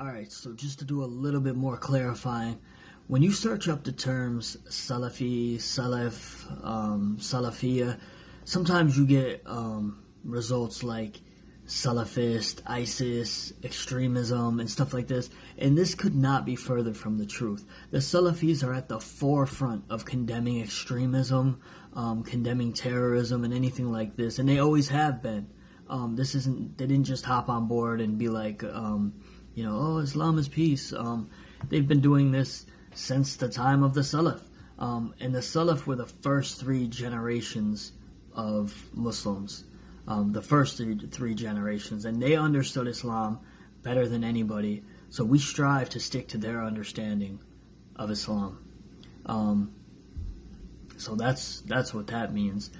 Alright, so just to do a little bit more clarifying, when you search up the terms Salafi, Salaf, um, Salafia, sometimes you get um, results like Salafist, ISIS, extremism, and stuff like this. And this could not be further from the truth. The Salafis are at the forefront of condemning extremism, um, condemning terrorism, and anything like this, and they always have been. Um, this isn't. They didn't just hop on board and be like, um, you know, oh, Islam is peace. Um, they've been doing this since the time of the Salaf. Um, and the Salaf were the first three generations of Muslims, um, the first three, three generations, and they understood Islam better than anybody. So we strive to stick to their understanding of Islam. Um, so that's that's what that means.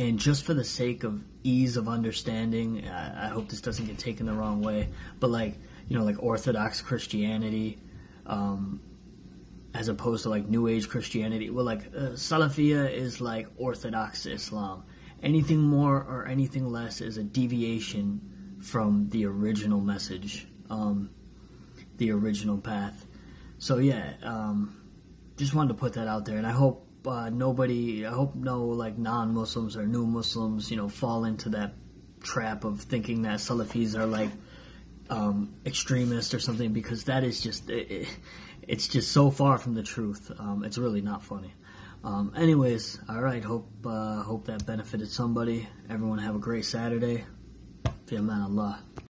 And just for the sake of ease of understanding, I, I hope this doesn't get taken the wrong way. But like you know, like Orthodox Christianity, um, as opposed to like New Age Christianity. Well, like uh, Salafia is like Orthodox Islam. Anything more or anything less is a deviation from the original message, um, the original path. So yeah, um, just wanted to put that out there, and I hope uh, nobody, I hope no like non-Muslims or new Muslims, you know, fall into that trap of thinking that Salafis are like um, extremist or something because that is just it, it's just so far from the truth. Um, it's really not funny. Um, anyways, all right. Hope uh, hope that benefited somebody. Everyone have a great Saturday. Fi Allah.